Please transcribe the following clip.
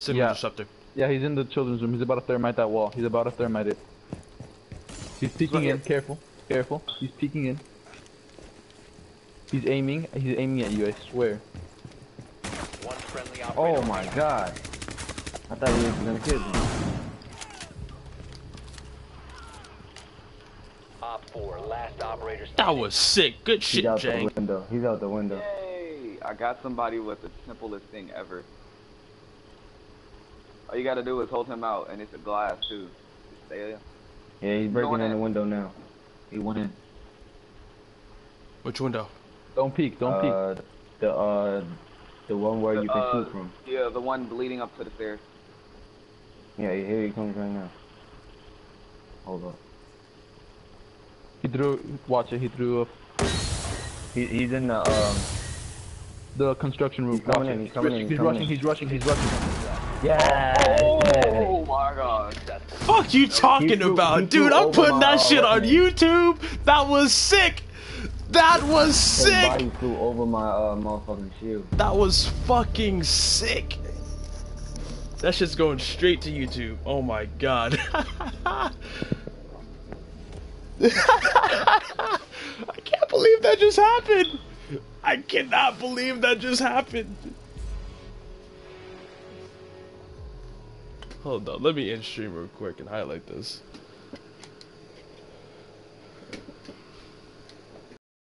Signal Yeah. disruptor. Yeah, he's in the children's room. He's about to thermite that wall. He's about to thermite it. He's peeking in. Careful. Careful. He's peeking in. He's aiming. He's aiming at you, I swear. One friendly Oh operator. my god. I thought he was gonna kill me. Op 4, last operator That was sick. Good He's shit, out the window. He's out the window. Yay! I got somebody with the simplest thing ever. All you gotta do is hold him out, and it's a glass too. Just stay there. Yeah, he's breaking in the window now. He went in. Which window? Don't peek. Don't peek. uh, The uh, the one where you can Uh, shoot from. Yeah, the one leading up to the stairs. Yeah, here he comes right now. Hold up. He threw. Watch it. He threw a, He, he's in the um. The construction room. He's coming Watch in, it. he's coming in, He's, he's rushing. in. He's rushing. He's rushing. Yeah. Oh my god. That's Fuck you talking flew- about, he dude? I'm putting that shit on weapon. YouTube. That was sick. That was His sick. body flew over my uh motherfucking shield. That was fucking sick. That shit's going straight to YouTube. Oh my god. I can't believe that just happened. I cannot believe that just happened. Hold on, let me in stream real quick and highlight this.